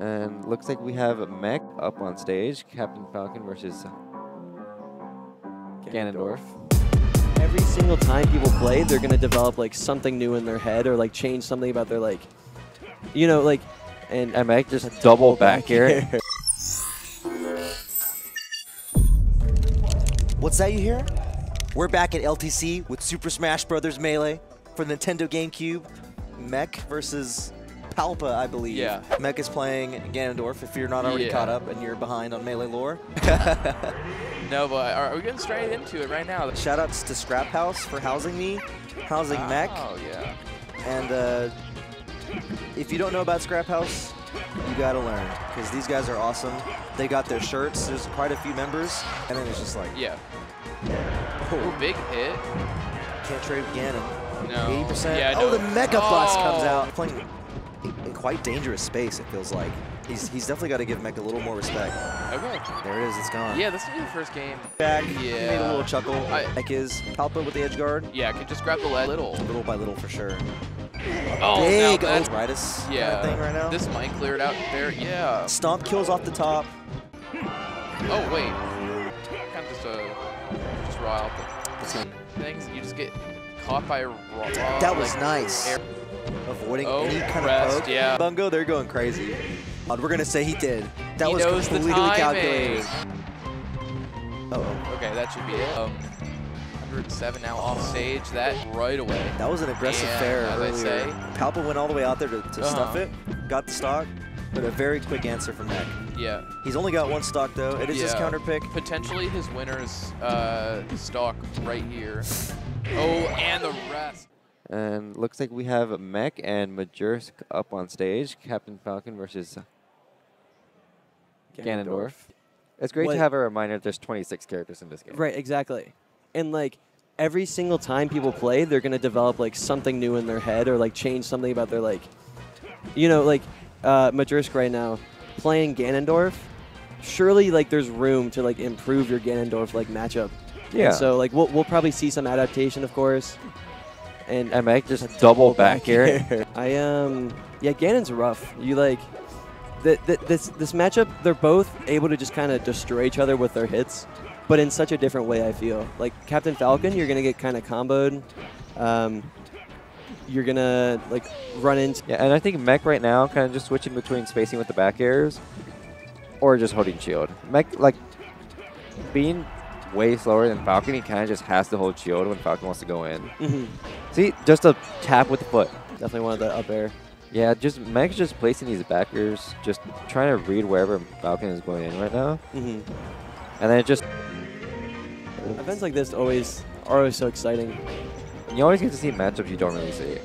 And looks like we have Mekk up on stage, Captain Falcon versus Ganondorf. Every single time people play, they're gonna develop like something new in their head or like change something about their like, you know, like, and And Mekk just double back here. What's that you hear? We're back at LTC with Super Smash Bros. Melee for Nintendo GameCube. Mekk versus Palpa, I believe. Yeah. Mekk is playing Ganondorf if you're not already Yeah. caught up and you're behind on Melee lore. No, but are, we getting straight into it right now? Shoutouts to Scrap House for housing me, housing Mekk. Oh, yeah. And uh, if you don't know about Scrap House, you gotta learn because these guys are awesome. They got their shirts. There's quite a few members, and then it's just like, Yeah. oh, Ooh, big hit. can't trade with Ganon. No. 80%. Yeah, oh, the Mega Bus comes Oh. out. Playing in- in quite dangerous space, it feels like. He's, he's definitely got to give Mekk a little more respect. Okay. There it is, it's gone. Yeah, this will be the first game. Back, he made a little chuckle. I- Mekk is Palpa with the edge guard. Yeah, I can just grab the lead little. Little by little for sure. Oh, Big now that's, arthritis kind yeah. of thing right now. This might clear it out there. Yeah. Stomp kills off the top. Oh, wait. Kind of just, uh, just raw out the things. You just get caught by a raw. That was like, nice. air- Avoiding Oh, any kind rest, of poke. yeah. Bungo, they're going crazy. Uh, we're gonna say he did. That He was completely calculated. Uh oh. Okay, that should be it. Um, 107 now off stage. That right away. That was an aggressive And, fair as I say- Palpa went all the way out there to, to stuff Uh-huh. it, got the stock, but a very quick answer from Mac. Yeah. He's only got one stock though. It is his counter pick. Potentially his winner's uh, stock right here. Oh, and the rest. And looks like we have Mekk and Majursk up on stage, Captain Falcon versus Ganondorf. It's great What- to have a reminder that there's 26 characters in this game. right, exactly, and like every single time people play, they're gonna develop like something new in their head or like change something about their like, you know, like uh, Majursk right now playing Ganondorf. Surely, like there's room to like improve your Ganondorf like matchup. And Yeah. so like we'll we'll probably see some adaptation, of course. And And Mekk just double back here. I um yeah, Ganon's rough. You like th- th- this this matchup. They're both able to just kind of destroy each other with their hits, but in such a different way. I feel like Captain Falcon, you're gonna get kind of comboed. Um, you're gonna like run into Yeah, and I think Mekk right now kind of just switching between spacing with the back airs or just holding shield. Mekk, like, being way slower than Falcon, he kind of just has to hold shield when Falcon wants to go in. Mhm. See, just a tap with the foot. definitely wanted the up air. Yeah, just Mekk's just placing these back airs, just trying to read wherever Falcon is going in right now. hmm And then it just, Events like this always are always so exciting. you always get to see matchups you don't really see.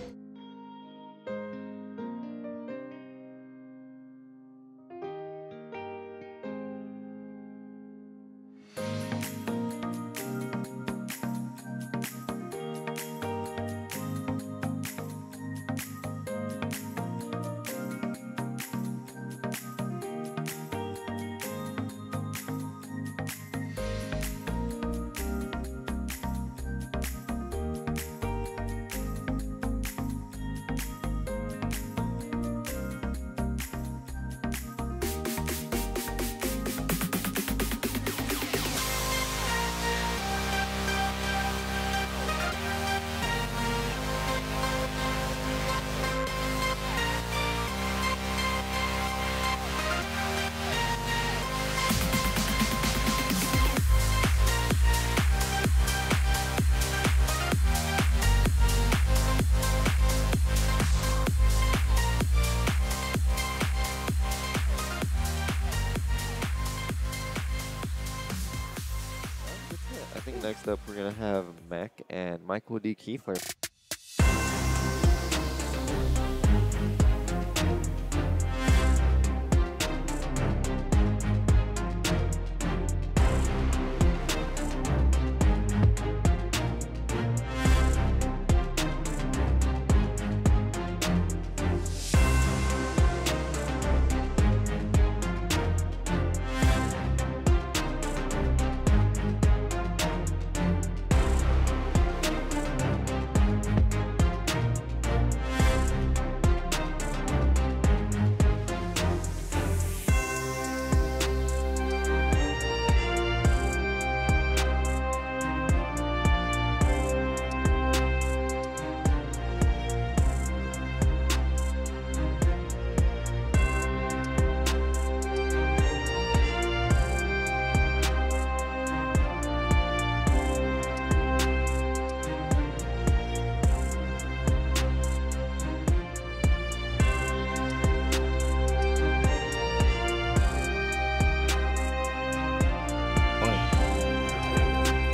Next up we're going to have Mekk and Michael D. Kiefler.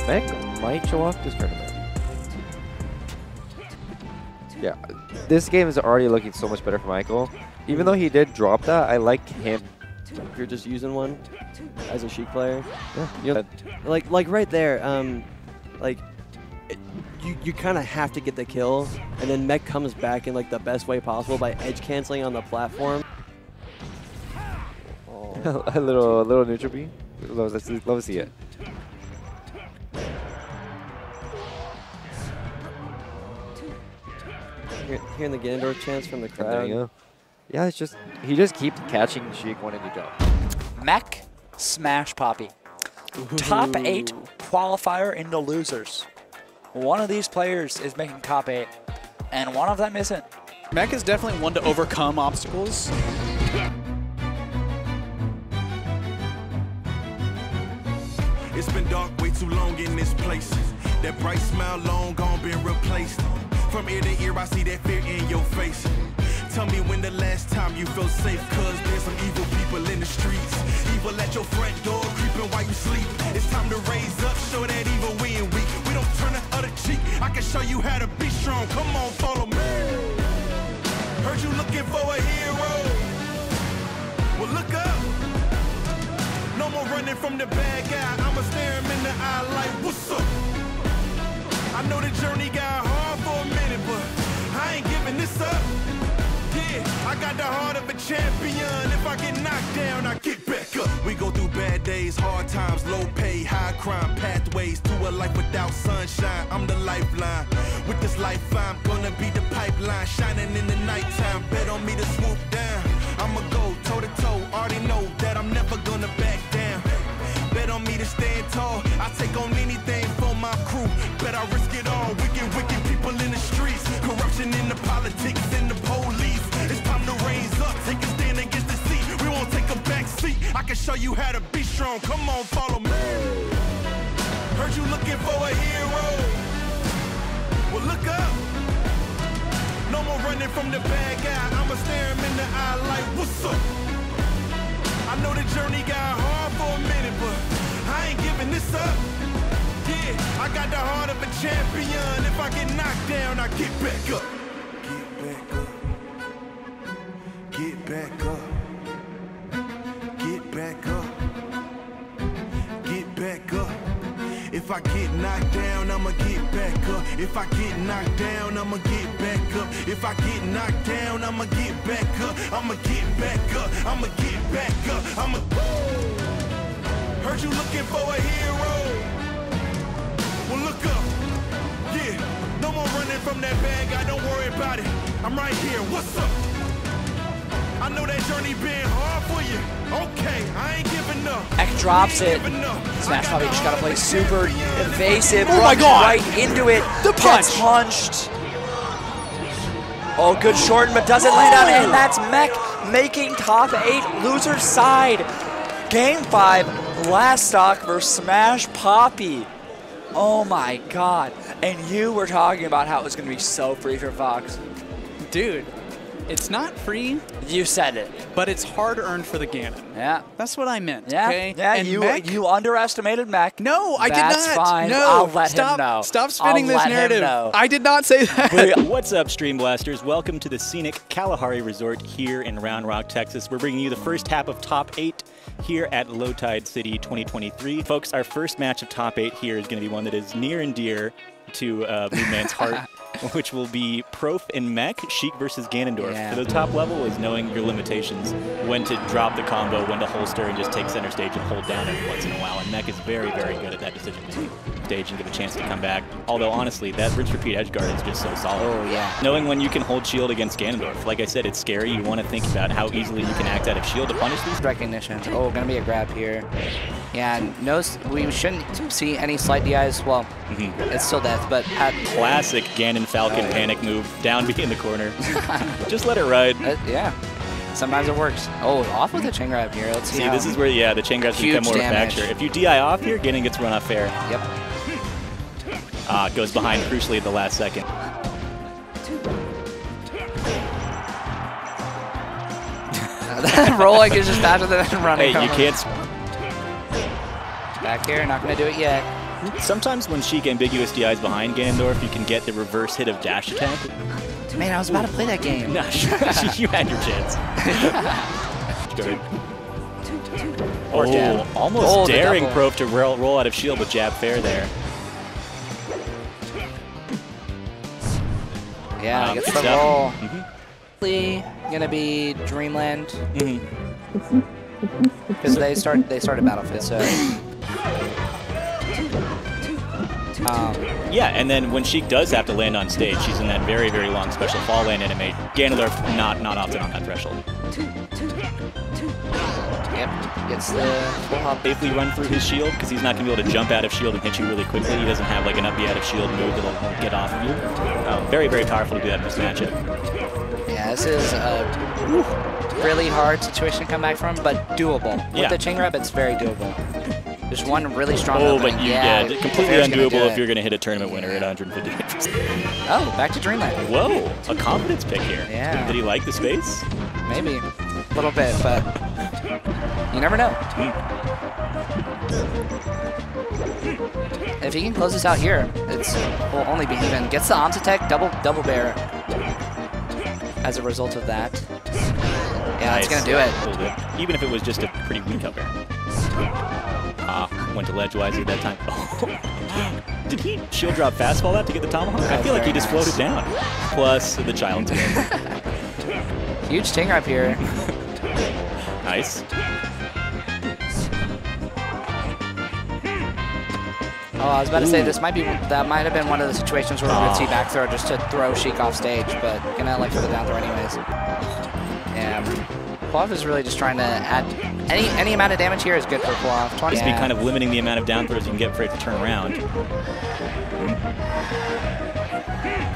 Mekk might show off this tournament. Yeah, this game is already looking so much better for Michael. Even though he did drop that, I like him. If you're just using one as a Sheik player, Yeah, you know, like like right there, um, like it, you you kind of have to get the kill, and then Mekk comes back in like the best way possible by edge canceling on the platform. Oh. a little, a little neutral B. Love, love to see it. Hearing the Ganondorf chants from the And there crowd. you go. Yeah, it's just he just keeps catching Sheik when you jump. Mekk Smash Papi. Top eight Ooh. qualifier into losers. One of these players is making top eight, and one of them isn't. Mekk is definitely one to overcome obstacles. It's been dark way too long in this place. That bright smile long gone been replaced. From ear to ear, I see that fear in your face. Tell me when the last time you felt safe, cause there's some evil people in the streets. Evil at your front door, creeping while you sleep. It's time to raise up, show that evil we ain't weak. We don't turn the other cheek. I can show you how to be strong. Come on, follow me. Heard you looking for a hero. Well, look up. No more running from the bad guy. I'ma stare him in the eye like, what's up? I know the journey got I got the heart of a champion. If I get knocked down, I get back up. We go through bad days, hard times, low pay, high crime, pathways to a life without sunshine. I'm the lifeline. With this life, I'm gonna be the pipeline, shining in the nighttime. Bet on me to swoop down. I'ma go toe to toe. Already know that I'm never gonna back down. Bet on me to stand tall. I take on anything for my crew. Bet I risk can show you how to be strong. Come on, follow me. Heard you looking for a hero. Well, look up. No more running from the bad guy. I'ma stare him in the eye like, what's up? I know the journey got hard for a minute, but I ain't giving this up. Yeah, I got the heart of a champion. If I get knocked down, I get back up. Get back up. Get back up. If I get knocked down, I'ma get back up. If I get knocked down, I'ma get back up. If I get knocked down, I'ma get back up. I'ma get back up. I'ma get back up. I'ma. Heard you looking for a hero. Well, look up. Yeah, no more running from that bad guy. Don't worry about it. I'm right here. What's up? I know that journey been hard for you. Okay, I ain't giving up. Mekk drops it. ain't giving up. Smash I got Papi the just gotta play super champion. evasive. Oh my God. Right into it. The Gets punched. Oh, good shorten, but doesn't land on down. And that's Mekk making top eight loser side. Game five, last stock versus Smash Papi. Oh my god. And you were talking about how it was going to be so free for Fox. Dude, it's not free, You said it. but it's hard earned for the Ganon. Yeah. That's what I meant. Yeah. Okay. Yeah. And you Mekk- you underestimated Mekk. No, I That's did not. That's fine. No, I'll let stop, him know. Stop spinning I'll this let him narrative. know. I did not say that. What's up, Stream Blasters? Welcome to the scenic Kalahari Resort here in Round Rock, Texas. We're bringing you the first half of Top 8 here at Low Tide City 2023. Folks, our first match of Top 8 here is going to be one that is near and dear to uh, Blue Man's heart, which will be Prof and Mekk, Sheik versus Ganondorf. Yeah. For the top level is knowing your limitations, when to drop the combo, when to holster and just take center stage and hold down every once in a while. And Mekk is very, very good at that decision making stage and give a chance to come back. Although, honestly, that Rich Repeat edge guard is just so solid. Oh, yeah. Knowing when you can hold shield against Ganondorf. Like I said, it's scary. You want to think about how easily you can act out of shield to punish these. recognition. Oh, gonna be a grab here. Yeah, no, we shouldn't see any slight DIs. Well, Mhm. it's still death, but at, Classic Ganon Falcon panic move. Down B in the corner. just let it ride. uh, yeah, sometimes it works. Oh, off with the chain grab here. Let's see. See, this is where, yeah, the chain grabs become more of a damage. factor. If you DI off here, Ganon gets run off fair. Yep. Uh, goes behind crucially at the last second. that Rolling is just faster than running. Hey, you can't. S- Back here, not gonna do it yet. Sometimes when Sheik ambiguous DIs behind Ganondorf, you can get the reverse hit of dash attack. Man, I was about to play that game. Nah, you had your chance. Good. Or oh, jab. almost Oh, daring double. Prove to roll, roll out of shield with jab fair there. Yeah, Um, gets good the stuff. roll. Mhm. Probably Gonna be Dreamland Mhm. because they start they started Battlefield. So um, Yeah, and then when Sheik does have to land on stage, she's in that very, very long special fall land anime. Ganondorf not not often on that threshold. yep, gets the full hop. Safely run through his shield because he's not going to be able to jump out of shield and hit you really quickly. He doesn't have like an up out of shield move that'll get off of you. Um, very, very powerful to do that in this matchup. Yeah, this is a really hard situation to come back from, but doable. With Yeah. the chain grab, it's very doable. There's one really strong Oh, opening. but you, yeah, yeah, completely Fair's gonna do undoable if you're going to hit a tournament winner at 158%. Oh, back to Dreamland. Whoa, a confidence pick here. Yeah. Did he like the space? Maybe. A little bit, but you never know. If he can close this out here, it's will only be even. Gets the Om's attack, double double bear as a result of that. Yeah, that's gonna do it. It. Even if it was just a pretty weak up air. Went to ledge wisely that time. Oh. Did he shield drop fastball that to get the tomahawk? I feel like he just floated down. Plus the child. Huge ting up here. nice. Oh, I was about to say this might be that might have been one of the situations where we would see back throw just to throw Sheik off stage, but gonna elect for the down throw anyways. Yeah, Quav is really just trying to add any any amount of damage here is good for Quav. 20. Just be kind of limiting the amount of down throws you can get for it to turn around.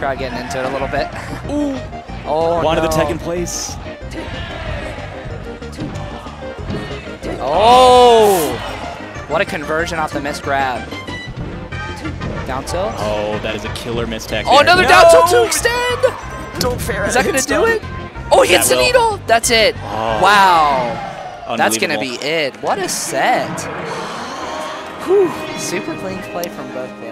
crowd getting into it a little bit. Ooh. Oh Wanted no. the tech in place. Oh! What a conversion off the miss grab. Down tilt. Oh, that is a killer mistake. Oh, another down tilt to extend! Don't fair. Is that gonna do it? Oh, he hits the needle! That's it. Oh. Wow. That's gonna be it. What a set. Whew. Super clean play from both players.